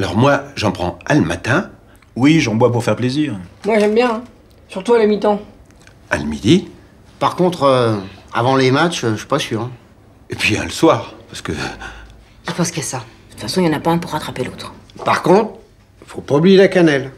Alors moi, j'en prends un le matin. Oui, j'en bois pour faire plaisir. Moi, j'aime bien. hein. Surtout à la mi-temps. À le midi. Par contre, euh, avant les matchs, euh, je suis pas sûr. Hein. Et puis un le soir. Parce que... Je pense qu'il y a ça. De toute façon, il n'y en a pas un pour rattraper l'autre. Par contre, faut pas oublier la cannelle.